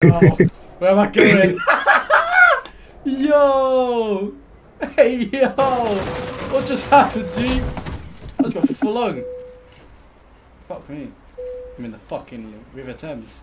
Oh, where am I going? yo! Hey, yo! What just happened, G? I just got flung. Fuck me. I'm in the fucking River Thames.